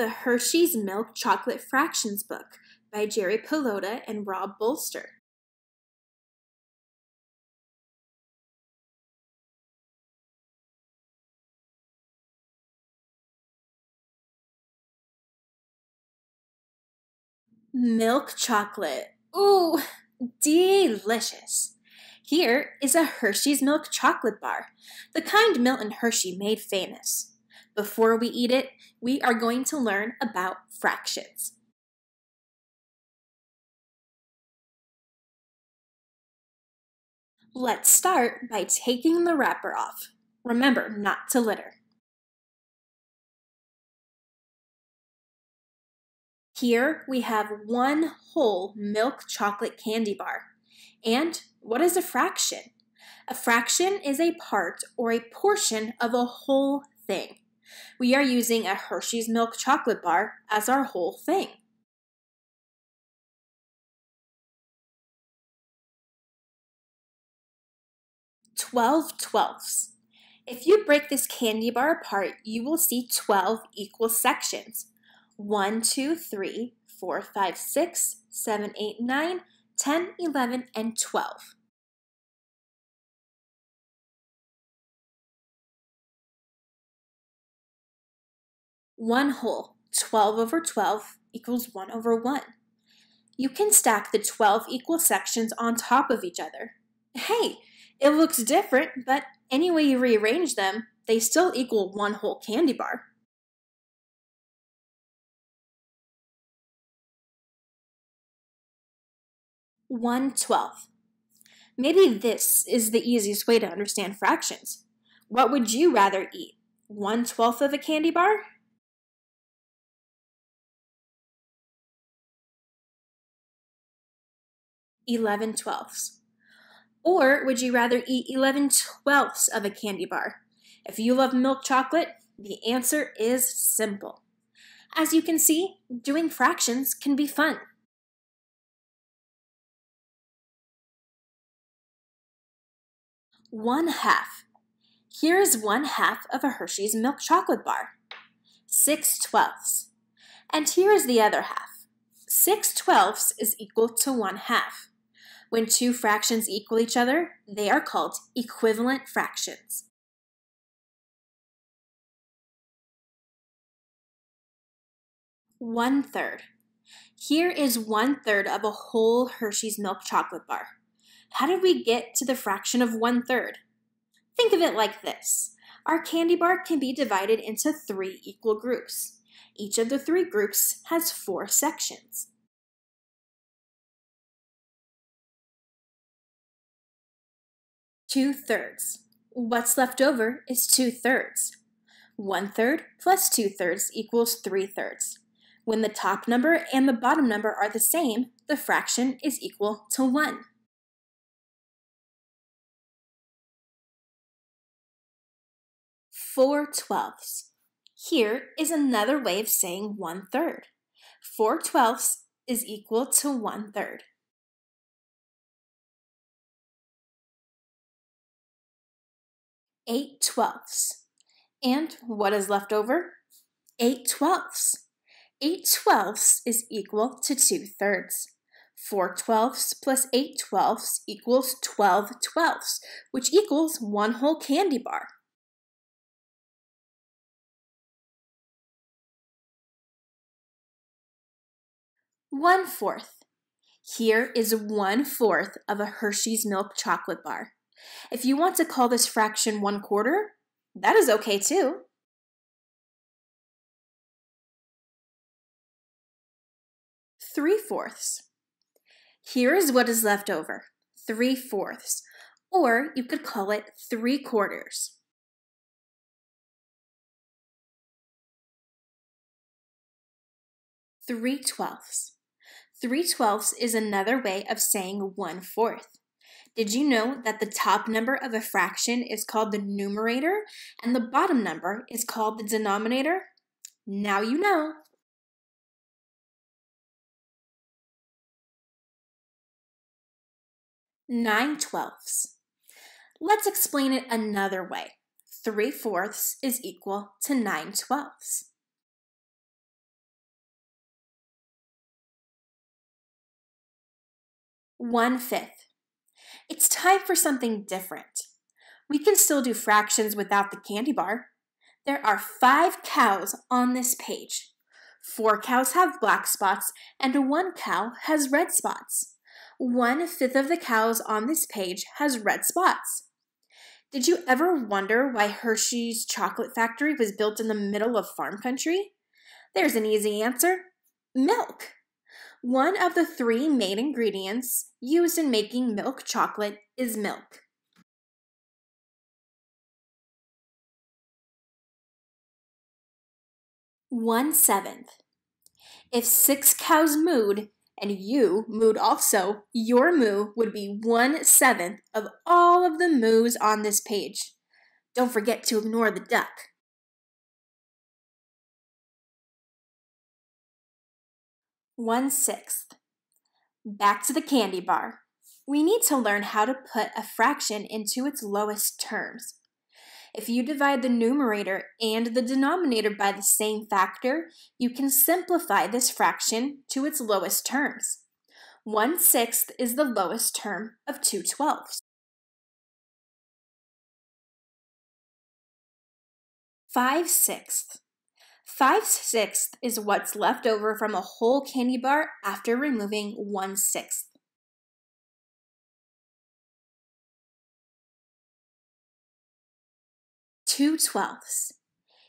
the Hershey's Milk Chocolate Fractions book by Jerry Pallotta and Rob Bolster. Milk chocolate. Ooh, delicious. Here is a Hershey's Milk Chocolate Bar, the kind Milton Hershey made famous. Before we eat it, we are going to learn about fractions. Let's start by taking the wrapper off. Remember not to litter. Here we have one whole milk chocolate candy bar. And what is a fraction? A fraction is a part or a portion of a whole thing. We are using a Hershey's milk chocolate bar as our whole thing. Twelve twelfths. If you break this candy bar apart, you will see 12 equal sections. 1, 2, 3, 4, 5, 6, 7, 8, 9, 10, 11, and 12. One whole, 12 over 12 equals 1 over 1. You can stack the 12 equal sections on top of each other. Hey, it looks different, but any way you rearrange them, they still equal one whole candy bar. One twelfth. Maybe this is the easiest way to understand fractions. What would you rather eat? One twelfth of a candy bar? Eleven twelfths. Or would you rather eat 11 twelfths of a candy bar? If you love milk chocolate, the answer is simple. As you can see, doing fractions can be fun. One half. Here is one half of a Hershey's milk chocolate bar. Six twelfths. And here is the other half. Six twelfths is equal to one half. When two fractions equal each other, they are called equivalent fractions. One third. Here is one third of a whole Hershey's milk chocolate bar. How did we get to the fraction of one third? Think of it like this. Our candy bar can be divided into three equal groups. Each of the three groups has four sections. Two thirds. What's left over is two thirds. One third plus two thirds equals three thirds. When the top number and the bottom number are the same, the fraction is equal to 1. Four twelfths. Here is another way of saying one third. Four twelfths is equal to one third. 8 twelfths. And what is left over? 8 twelfths. 8 twelfths is equal to 2 thirds. 4 twelfths plus 8 twelfths equals 12 twelfths, which equals one whole candy bar. One fourth. Here is one fourth of a Hershey's milk chocolate bar. If you want to call this fraction 1 quarter, that is okay too. Three fourths. Here is what is left over, three fourths, or you could call it three quarters. Three twelfths. Three twelfths is another way of saying one fourth. Did you know that the top number of a fraction is called the numerator and the bottom number is called the denominator? Now you know. Nine twelfths. Let's explain it another way. Three fourths is equal to nine twelfths. One fifth. It's time for something different. We can still do fractions without the candy bar. There are five cows on this page. Four cows have black spots, and one cow has red spots. One fifth of the cows on this page has red spots. Did you ever wonder why Hershey's chocolate factory was built in the middle of farm country? There's an easy answer milk. One of the three main ingredients used in making milk chocolate is milk. One seventh. If six cows mooed and you mooed also, your moo would be one seventh of all of the moos on this page. Don't forget to ignore the duck. One sixth. Back to the candy bar. We need to learn how to put a fraction into its lowest terms. If you divide the numerator and the denominator by the same factor, you can simplify this fraction to its lowest terms. 1 sixth is the lowest term of 2 twelfths. 5 sixths. 5 sixths is what's left over from a whole candy bar after removing 1 sixth. two twelfths.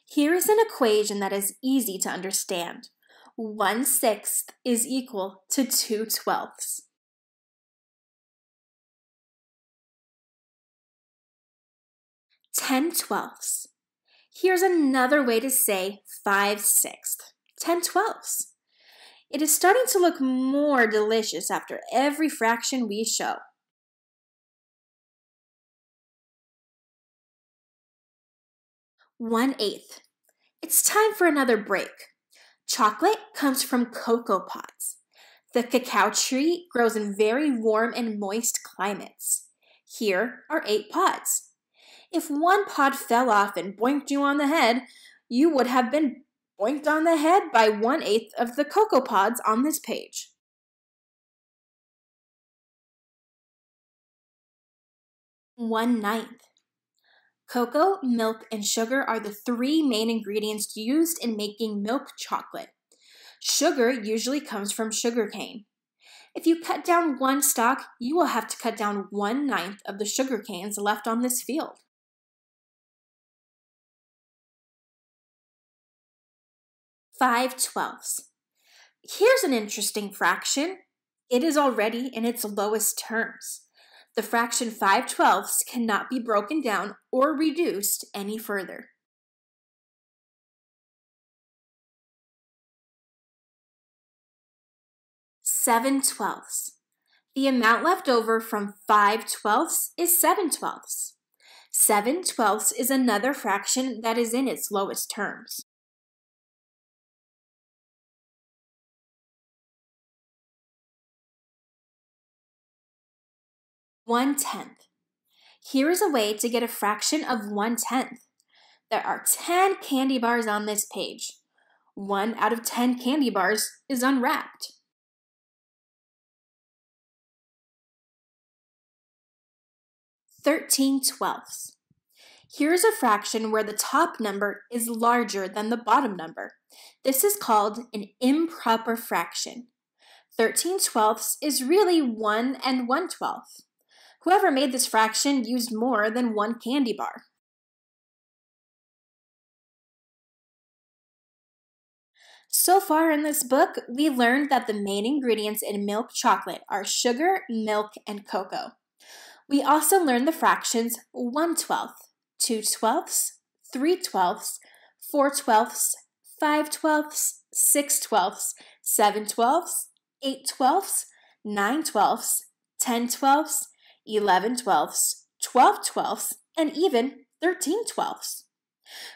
Here is an equation that is easy to understand. One sixth is equal to two twelfths. Ten twelfths. Here's another way to say five sixths. Ten twelfths. It is starting to look more delicious after every fraction we show. One eighth. It's time for another break. Chocolate comes from cocoa pods. The cacao tree grows in very warm and moist climates. Here are eight pods. If one pod fell off and boinked you on the head, you would have been boinked on the head by one eighth of the cocoa pods on this page. One ninth. Cocoa, milk, and sugar are the three main ingredients used in making milk chocolate. Sugar usually comes from sugar cane. If you cut down one stalk, you will have to cut down one ninth of the sugar canes left on this field. Five twelfths. Here's an interesting fraction. It is already in its lowest terms. The fraction 5 twelfths cannot be broken down or reduced any further. Seven twelfths. The amount left over from 5 twelfths is 7 twelfths. 7 twelfths is another fraction that is in its lowest terms. One tenth. Here is a way to get a fraction of one tenth. There are 10 candy bars on this page. One out of 10 candy bars is unwrapped. Thirteen twelfths. Here's a fraction where the top number is larger than the bottom number. This is called an improper fraction. 13 twelfths is really 1 and 1 twelfth. Whoever made this fraction used more than one candy bar. So far in this book, we learned that the main ingredients in milk chocolate are sugar, milk, and cocoa. We also learned the fractions 1 twelfth, 2 twelfths, 3 twelfths, 4 twelfths, 5 twelfths, 6 twelfths, 7 twelfths, 8 twelfths, 9 twelfths, 10 twelfths, 11 twelfths, 12 twelfths, and even 13 twelfths.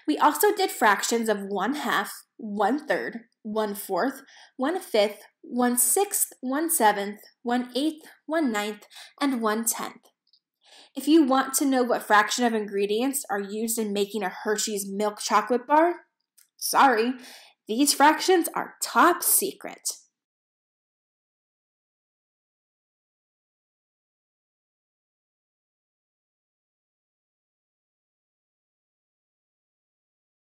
We also did fractions of 1 half, 1 third, 1 fourth, 1 fifth, 1 sixth, 1 seventh, 1 eighth, 1 ninth, and 1 tenth. If you want to know what fraction of ingredients are used in making a Hershey's milk chocolate bar, sorry, these fractions are top secret.